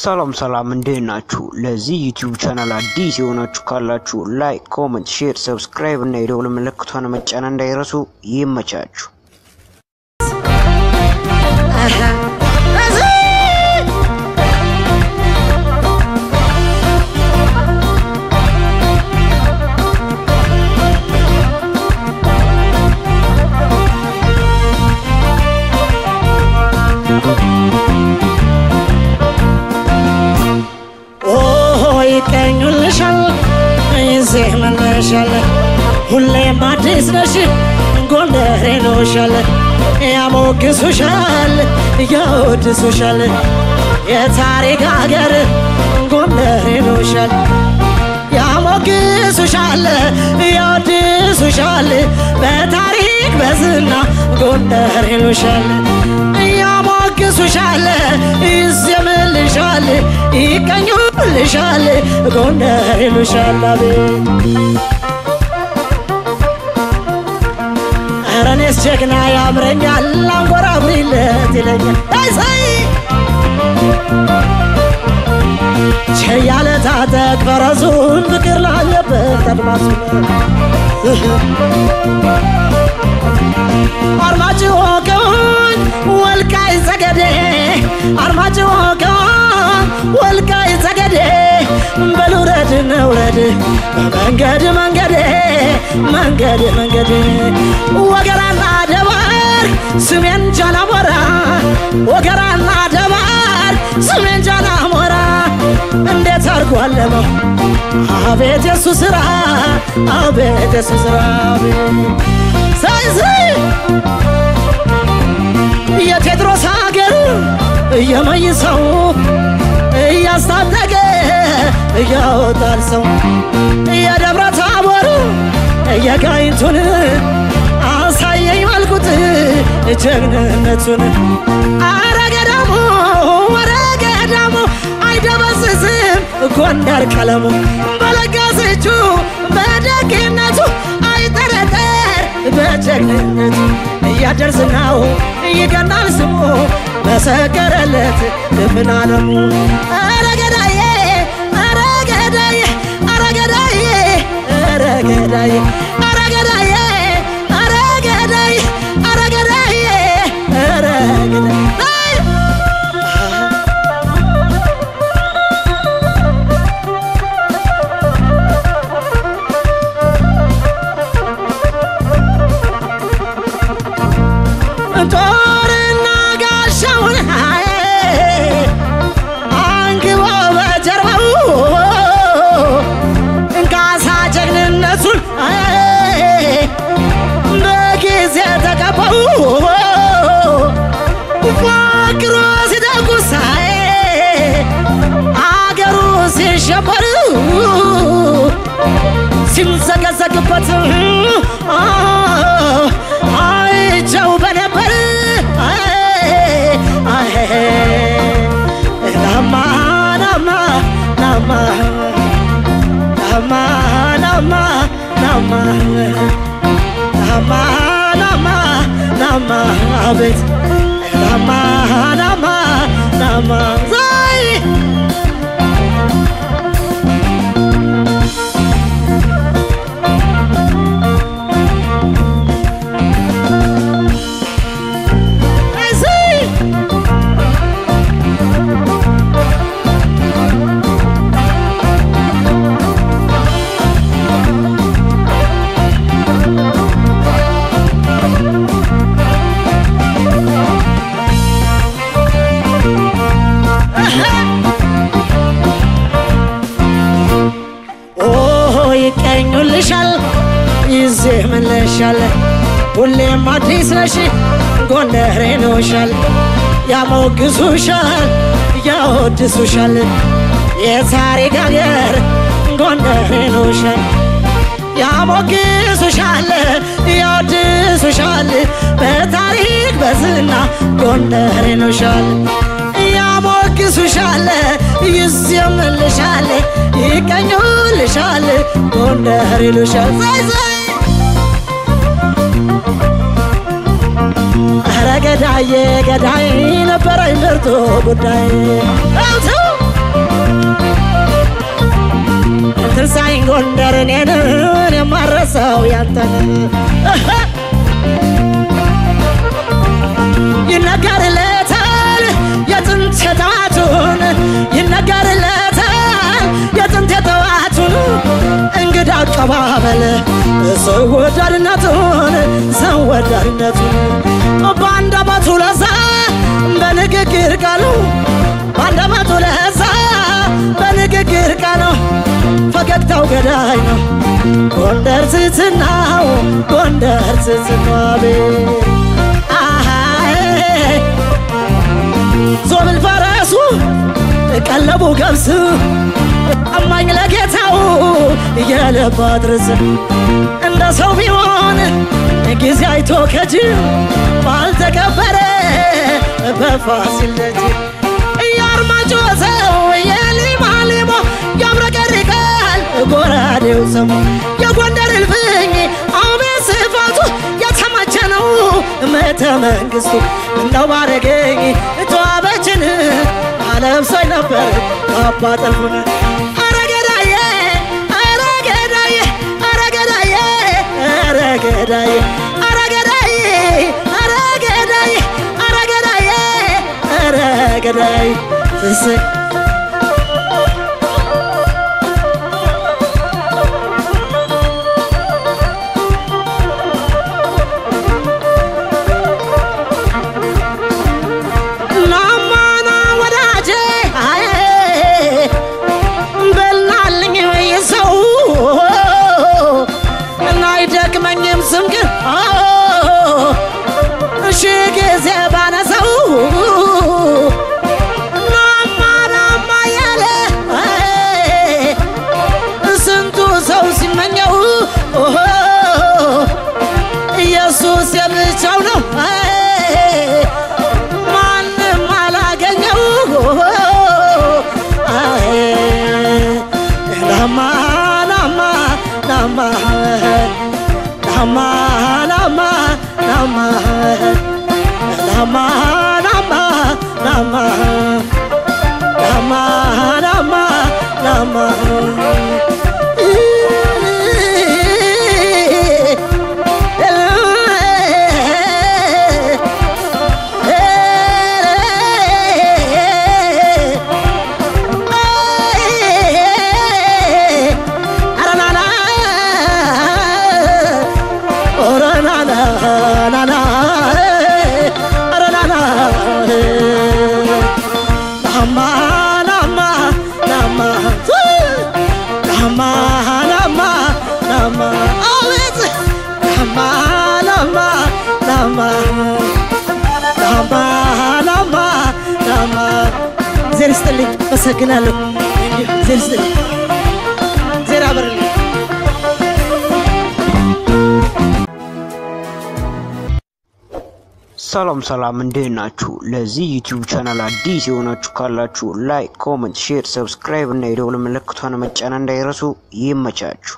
ሰላም ሰላም እንዴት ናችሁ? ለዚህ ዩቲዩብ ቻናል አዲስ የሆናችሁ ካላችሁ like፣ comment፣ share፣ subscribe እና የደውል ምልክቷን መጫን እንዳይረሱ። ይመቻችሁ። አዲስ ነሽ ጎንደሬ ነውሻል ያሞግሱሻል ያወድሱሻል የታሪክ ሀገር ጎንደሬ ነውሻል ያሞግሱሻል ያወድሱሻል በታሪክ በዝና ጎንደሬ ነውሻል ያሞግሱሻል ይዘምልሻል ይቀኙልሻል ጎንደር ይሉሻል አቤት እኔስ ጀግና ያምረኛል አንጎራጉሪለት ይለኛል። አይሳይ ቸያለ ታጠቅ ፈረሱን ፍቅር ላለበት አድማሱን አርማጭሆ ከሆን ወልቃይ ዘገዴ አርማጭሆ ከሆን ነውረድ መንገድ መንገድ መንገድ ወገራና ደባር ስሜን ጃናሞራ ወገራና ደባር ስሜን ጃናሞራ እንዴት አርጎ አቤት የሱ ስራ አቤት የሱ ስራ ሳይዝ የቴድሮስ ሀገር እየመይሰው እያስታጠቀ እያወጣል ሰው የደብረ ታቦር የጋይንቱን አሳየኝ መልኩት ጀግንነቱን። አረገዳሙ ወረገዳሙ አይደበስስም ጎንደር ቀለሙ። በለጋሰቹ በደግነቱ አይጠረጠር በጀግንነቱ። እያደርስናው ይገናል ስሙ መሰከረለት ድፍን አረገዳዬ አረገዳዬ አረገዳዬ አረገዳዬ አረገዳዬ አረገዳዬ አረገዳዬ አረገዳዬ ጦርና ሲሸበር ሲምዘገዘግበት አይቸው በነበር። ናማ ናማ ናማ ናማ ናማ ናማ ናማ ናማ ናማ አቤት! ናማ ናማ ናማ መለሻል ሁሌም አዲስ ነሽ ጎንደሬ ነውሻል ያሞግሱሻል ያወድሱሻል የታሪክ ሀገር ጎንደሬ ነውሻል ያሞግሱሻል ያወድሱሻል በታሪክ በዝና ጎንደሬ ነውሻል ያሞግሱሻል ይዘምልሻል ይቀኙልሻል ጎንደር ይሉሻል ገዳዬ ገዳይ ነበረኝ ብርቱ ጉዳይ። ትንሳኤን ጎንደር እኔንን የማረሰው ያንተን ይነገርለታል የጥንት የጠዋቱን ይነገርለታል የጥንት የጠዋቱን። እንግዳ አቀባበል ሰው ወዳድነቱን ሰው ወዳድነቱን። በአንደበቱ ለዛ በንግግር ቃሉ በአንደበቱ ለዛ በንግግር ቃሉ ፈገግታው ገዳይ ነው። ጎንደር ትትናው ጎንደር ትትናቤ። ዞብል ፈረሱ ቀለቡ ገብስ አማኝ ለጌታው እየለባ ድረስ እንደ ሰው ቢሆን ጊዜ አይቶ ከጅ ባልተከበረ በፋሲል ደጅ እያርማጮ ሰው የሊማ ሊሞ ያብረቀርቃል ጎራዴው ሰሙ የጎንደር እልፍኝ አቤት ስፋቱ የተመቸ ነው ቤተ መንግስቱ እንደው ባረገኝ ተዋበችን አለብሶኝ ነበር አረገዳዬ አረገዳዬ አረገዳዬ አረገዳዬ አረገዳዬ today. This is ama lama lama always lama lama lama lama lama lama ዜር ስጥልኝ መሰግናለሁ ዜር ስጥልኝ ሰላም ሰላም፣ እንዴት ናችሁ? ለዚህ ዩቲዩብ ቻናል አዲስ የሆናችሁ ካላችሁ ላይክ፣ ኮመንት፣ ሼር፣ ሰብስክራይብ እና የደውል ምልክቷን መጫን እንዳይረሱ። ይመቻችሁ።